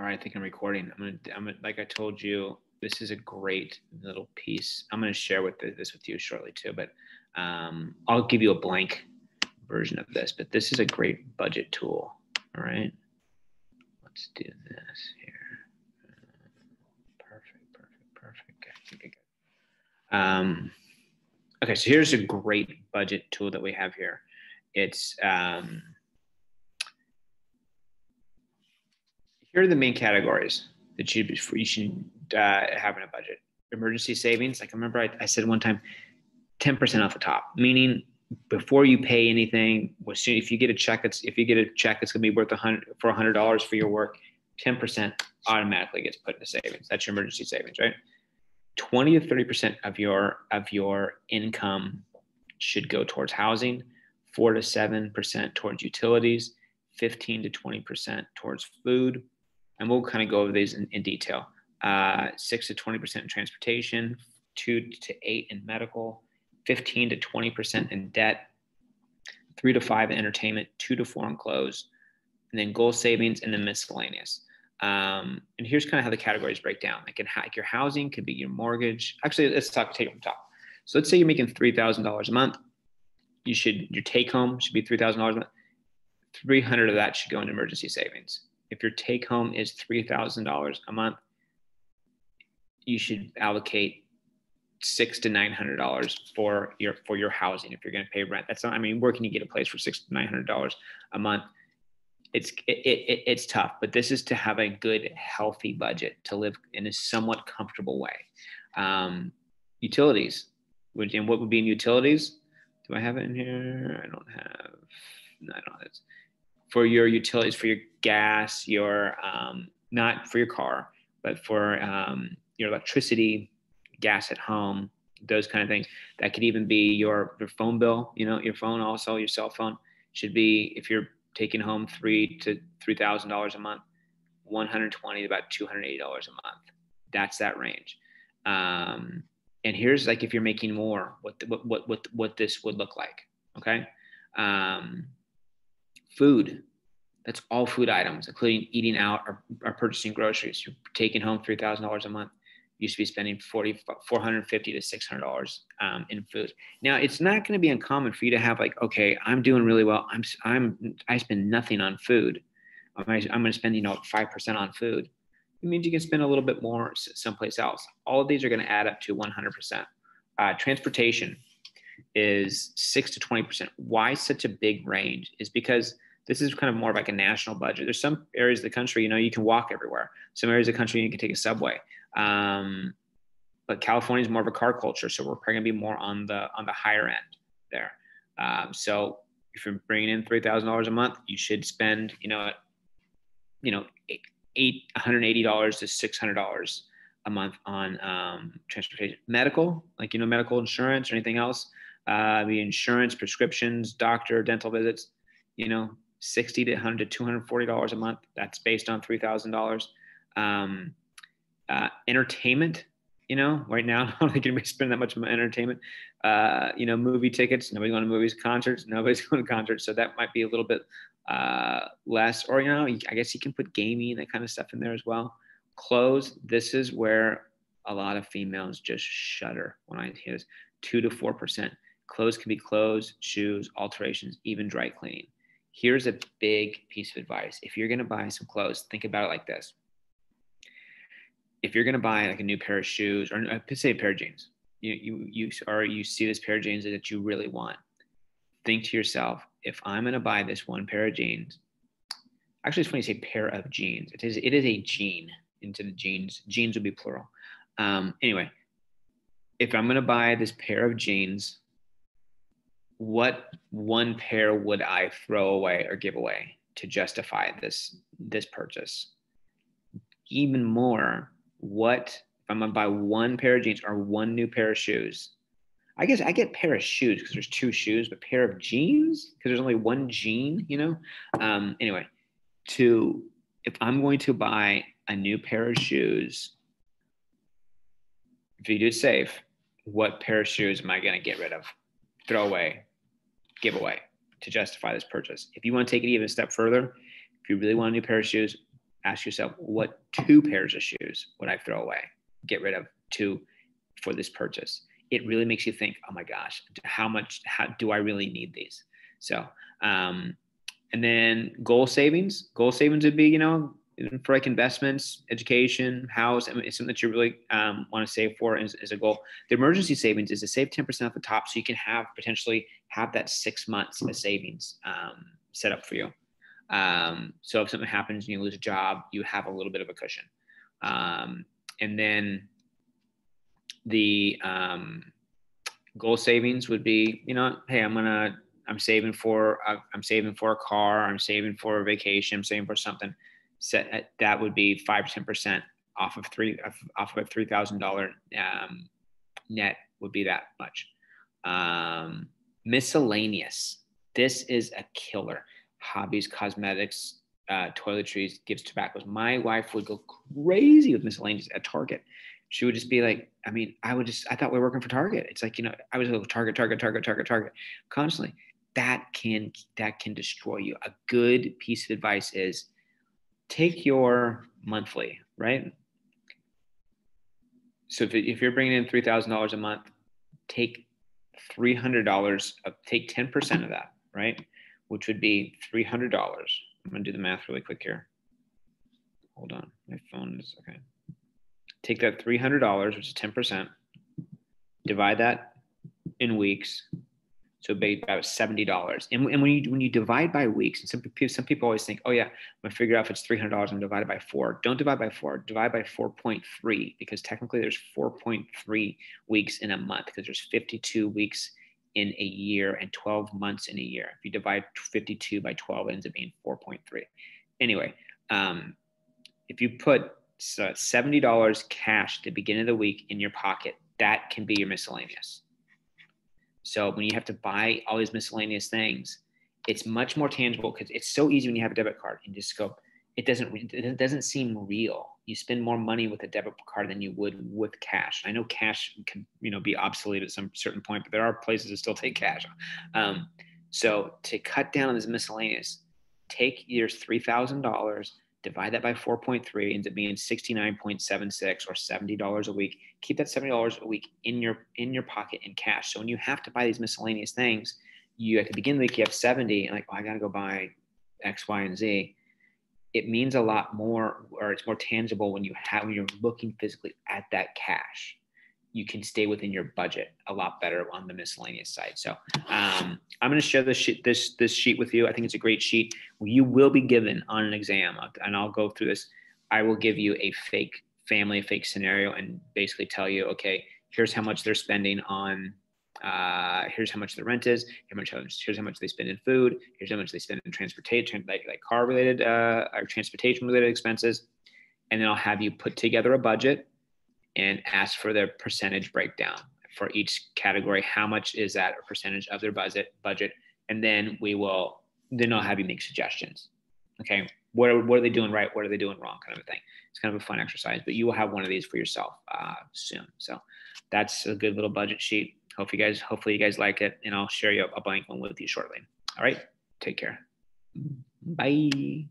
All right, I think I'm recording. I'm gonna, I'm gonna, like I told you, this is a great little piece. I'm gonna share with this with you shortly too, but um, I'll give you a blank version of this. But this is a great budget tool. All right, let's do this here. Perfect, perfect, perfect. Okay, good, good. Um, okay, so here's a great budget tool that we have here. It's um, here are the main categories that you, you should uh, have in a budget. Emergency savings. Like I remember I, I said one time, 10% off the top, meaning before you pay anything, if you get a check, it's if you get a check, it's going to be worth a hundred for a hundred dollars for your work. 10% automatically gets put into savings. That's your emergency savings, right? 20 to 30% of your of your income should go towards housing, four to seven percent towards utilities, 15 to 20% towards food, and we'll kind of go over these in, in detail. Uh, six to 20% in transportation, two to eight in medical, 15 to 20% in debt, three to five in entertainment, two to four in clothes, and then goal savings and then miscellaneous. Um, and here's kind of how the categories break down. Like, in, like your housing could be your mortgage. Actually, let's talk take it from top. So let's say you're making three thousand dollars a month. You should your take home should be three thousand dollars a month. Three hundred of that should go into emergency savings if your take home is $3,000 a month, you should allocate six to nine hundred dollars for your for your housing if you're going to pay rent. That's not. I mean, where can you get a place for six to nine hundred dollars a month? It's it, it, it's tough, but this is to have a good, healthy budget to live in a somewhat comfortable way. Um, utilities, which and what would be in utilities? Do I have it in here? I don't have. No, I don't. Have for your utilities, for your gas, your um, not for your car, but for um, your electricity, gas at home, those kind of things. That could even be your your phone bill. You know, your phone also, your cell phone should be if you're taking home three to three thousand dollars a month, one hundred twenty to about two hundred eighty dollars a month. That's that range. Um, and here's like if you're making more, what the, what what what what this would look like. Okay. Um, food. That's all food items, including eating out or, or purchasing groceries. You're taking home three thousand dollars a month. You used to be spending 40, 450 to six hundred dollars um, in food. Now it's not going to be uncommon for you to have like, okay, I'm doing really well. I'm I'm I spend nothing on food. I'm, I'm going to spend you know five percent on food. It means you can spend a little bit more someplace else. All of these are going to add up to 100%. Uh, transportation is six to 20%. Why such a big range? Is because this is kind of more like a national budget. There's some areas of the country, you know, you can walk everywhere. Some areas of the country you can take a subway. Um, but California is more of a car culture, so we're probably gonna be more on the on the higher end there. Um, so if you're bringing in three thousand dollars a month, you should spend, you know, you know, eight hundred eighty dollars to six hundred dollars a month on um, transportation, medical, like you know, medical insurance or anything else uh, the insurance, prescriptions, doctor, dental visits, you know, 60 to 100 to 240 dollars a month. That's based on three thousand um, dollars. Uh, entertainment, you know, right now I don't think anybody's spending that much on entertainment. Uh, you know, movie tickets. Nobody going to movies, concerts. Nobody's going to concerts, so that might be a little bit uh, less. Or you know, I guess you can put gaming that kind of stuff in there as well. Clothes. This is where a lot of females just shudder when I hear this. Two to four percent Clothes can be clothes, shoes, alterations, even dry cleaning. Here's a big piece of advice. If you're going to buy some clothes, think about it like this. If you're going to buy like a new pair of shoes or uh, say a pair of jeans, you, you, you, or you see this pair of jeans that you really want, think to yourself, if I'm going to buy this one pair of jeans, actually it's funny you say pair of jeans. It is, it is a jean into the jeans. Jeans would be plural. Um, anyway, if I'm going to buy this pair of jeans what one pair would I throw away or give away to justify this this purchase? Even more, what if I'm gonna buy one pair of jeans or one new pair of shoes? I guess I get pair of shoes because there's two shoes, but pair of jeans because there's only one jean, you know. Um, anyway, to if I'm going to buy a new pair of shoes, if you do it safe, what pair of shoes am I going to get rid of, throw away, giveaway to justify this purchase. If you want to take it even a step further, if you really want a new pair of shoes, ask yourself, what two pairs of shoes would I throw away, get rid of two for this purchase? It really makes you think, oh my gosh, how much how, do I really need these? So, um, and then goal savings. Goal savings would be, you know, for like investments, education, house, I mean, it's something that you really um, want to save for as, as, a goal. The emergency savings is to save 10% off the top so you can have potentially have that six months of savings um, set up for you. Um, so if something happens and you lose a job, you have a little bit of a cushion. Um, and then the um, goal savings would be, you know, hey, I'm gonna, I'm saving for, uh, I'm saving for a car, I'm saving for a vacation, I'm saving for something. Set that would be five ten percent off of three off of a three thousand dollar um, net would be that much. Um, miscellaneous. This is a killer hobbies, cosmetics, uh, toiletries, gifts, tobaccos. My wife would go crazy with miscellaneous at Target. She would just be like, I mean, I would just, I thought we were working for Target. It's like, you know, I was like, Target, Target, Target, Target, Target, constantly. That can, that can destroy you. A good piece of advice is take your monthly, right? So if, if you're bringing in $3,000 a month, take $300 of, take 10% of that, right? which would be $300. I'm going to do the math really quick here. Hold on. My phone is okay. Take that $300, which is 10%, divide that in weeks. So about seventy dollars. And, and when you when you divide by weeks, and some people some people always think, oh yeah, I'm gonna figure out if it's three hundred dollars. I'm divided by four. Don't divide by four. Divide by four point three because technically there's four point three weeks in a month because there's fifty two weeks in a year and 12 months in a year. If you divide 52 by 12, it ends up being 4.3. Anyway, um, if you put $70 cash at the beginning of the week in your pocket, that can be your miscellaneous. So when you have to buy all these miscellaneous things, it's much more tangible because it's so easy when you have a debit card and just go, it doesn't it doesn't seem real. You spend more money with a debit card than you would with cash. I know cash can you know be obsolete at some certain point, but there are places that still take cash. Um, so to cut down on this miscellaneous, take your three thousand dollars, divide that by four point three, ends up being sixty nine point seven six or seventy dollars a week. Keep that seventy dollars a week in your in your pocket in cash. So when you have to buy these miscellaneous things, you at the beginning of the week you have seventy, and like, oh, I got to go buy X, Y, and Z it means a lot more or it's more tangible when you have when you're looking physically at that cash you can stay within your budget a lot better on the miscellaneous side. So um, i'm going to share this sheet this this sheet with you. I think it's a great sheet. You will be given on an exam and i'll go through this. I will give you a fake family a fake scenario and basically tell you okay here's how much they're spending on uh, here's how much the rent is, here's how, much, here's how much they spend in food, here's how much they spend in transportation, like, like car related uh, or transportation related expenses. And then I'll have you put together a budget and ask for their percentage breakdown for each category. How much is that a percentage of their budget budget? And then we will, then I'll have you make suggestions. Okay. What are, what are they doing right? What are they doing wrong? Kind of a thing. It's kind of a fun exercise, but you will have one of these for yourself uh, soon. So that's a good little budget sheet Hope you guys, hopefully you guys like it, and I'll share you a blank one with you shortly. All right, take care. Bye.